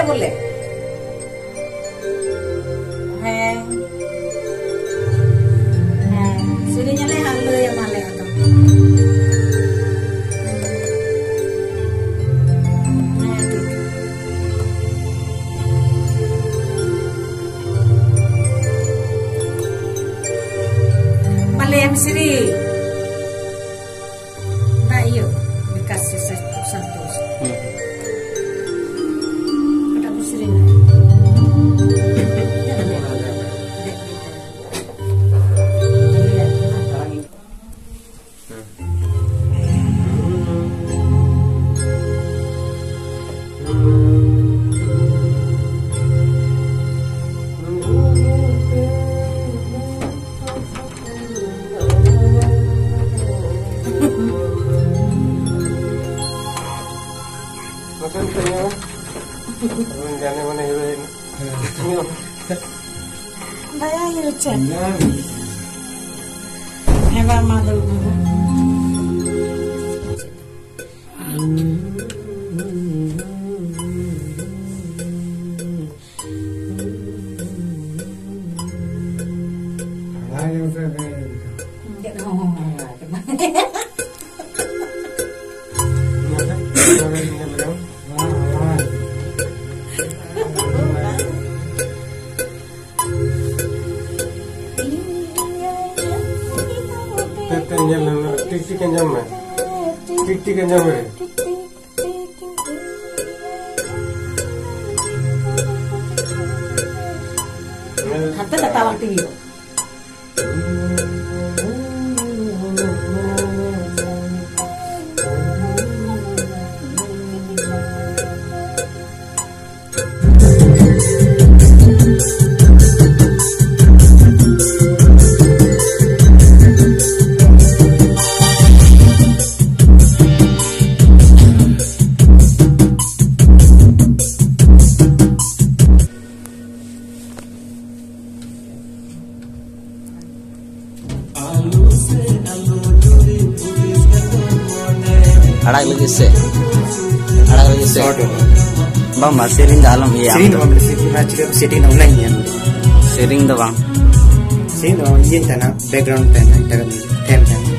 बोले Makan tanya. Abang jangan mana heroin. Daya iyo cek. टिक tick अंजाम है टिक tick अंजाम है Hatta. adag legese adag legese bang bang sharing dah alam ya sharing bang sharing nak cakap sharing nak nanya sharing dah bang sharing dah bang ini tanah background tanah tanah tanah